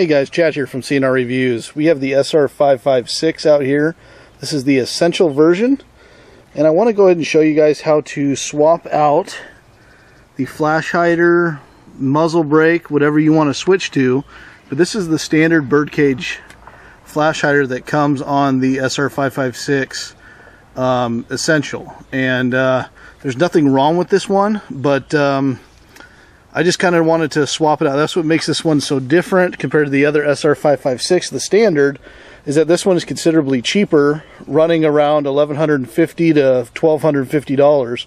Hey guys, Chad here from CNR Reviews. We have the SR556 out here. This is the essential version. And I want to go ahead and show you guys how to swap out the flash hider, muzzle brake, whatever you want to switch to. But this is the standard birdcage flash hider that comes on the SR556 um, Essential. And uh, there's nothing wrong with this one, but um, I just kind of wanted to swap it out. That's what makes this one so different compared to the other SR556. The standard is that this one is considerably cheaper, running around 1150 to 1250 dollars,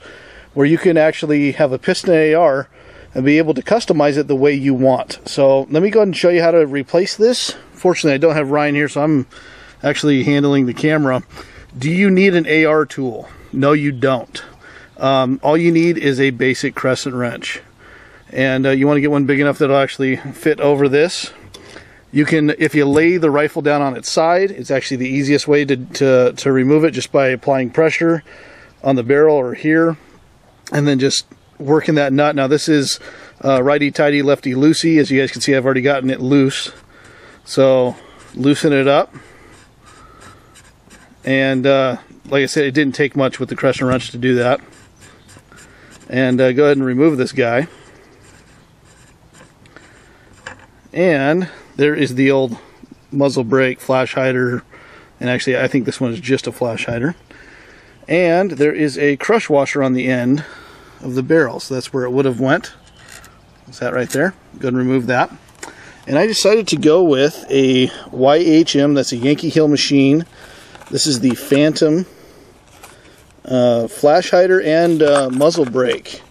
where you can actually have a piston AR and be able to customize it the way you want. So let me go ahead and show you how to replace this. Fortunately, I don't have Ryan here, so I'm actually handling the camera. Do you need an AR tool? No, you don't. Um, all you need is a basic crescent wrench and uh, you want to get one big enough that'll actually fit over this. You can, if you lay the rifle down on its side, it's actually the easiest way to, to, to remove it just by applying pressure on the barrel or here, and then just working that nut. Now this is uh, righty-tighty, lefty-loosey. As you guys can see, I've already gotten it loose. So loosen it up. And uh, like I said, it didn't take much with the crescent wrench to do that. And uh, go ahead and remove this guy. And there is the old muzzle brake flash hider. And actually, I think this one is just a flash hider. And there is a crush washer on the end of the barrel. So that's where it would have went. Is that right there? Go and remove that. And I decided to go with a YHM. That's a Yankee Hill machine. This is the Phantom uh, flash hider and uh, muzzle brake.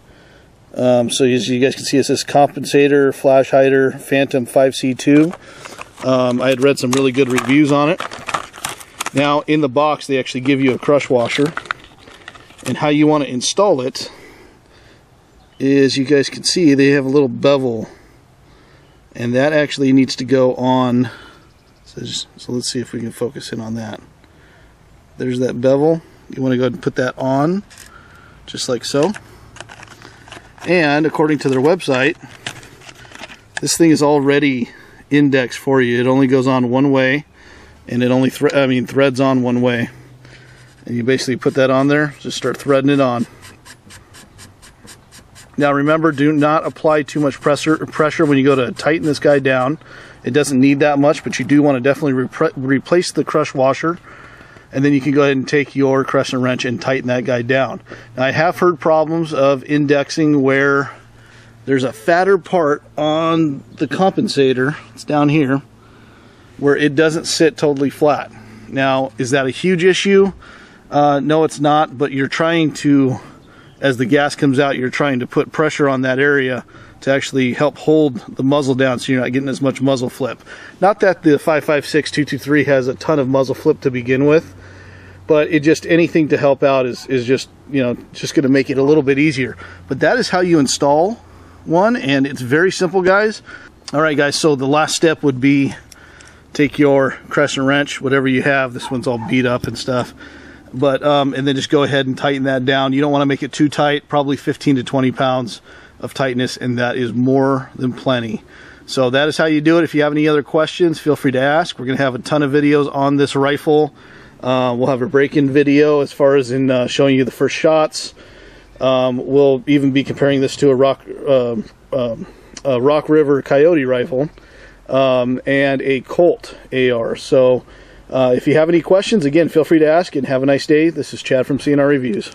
Um, so as you guys can see, it says compensator, flash hider, Phantom 5C2. Um, I had read some really good reviews on it. Now, in the box, they actually give you a crush washer. And how you want to install it is, you guys can see, they have a little bevel. And that actually needs to go on. So, just, so let's see if we can focus in on that. There's that bevel. You want to go ahead and put that on, just like so. And according to their website, this thing is already indexed for you. It only goes on one way, and it only I mean threads on one way. And you basically put that on there, just start threading it on. Now remember, do not apply too much pressure pressure when you go to tighten this guy down. It doesn't need that much, but you do want to definitely replace the crush washer and then you can go ahead and take your crescent wrench and tighten that guy down. Now, I have heard problems of indexing where there's a fatter part on the compensator, it's down here, where it doesn't sit totally flat. Now, is that a huge issue? Uh, no, it's not, but you're trying to, as the gas comes out, you're trying to put pressure on that area to actually help hold the muzzle down so you're not getting as much muzzle flip. Not that the 556 223 has a ton of muzzle flip to begin with, but it just anything to help out is is just you know just going to make it a little bit easier. But that is how you install one and it's very simple guys. All right guys so the last step would be take your crescent wrench whatever you have. This one's all beat up and stuff. But um, and then just go ahead and tighten that down. You don't want to make it too tight probably 15 to 20 pounds of tightness and that is more than plenty. So that is how you do it. If you have any other questions feel free to ask. We're going to have a ton of videos on this rifle uh, we'll have a break-in video as far as in uh, showing you the first shots. Um, we'll even be comparing this to a Rock, uh, a Rock River Coyote rifle um, and a Colt AR. So uh, if you have any questions, again, feel free to ask and have a nice day. This is Chad from CNR Reviews.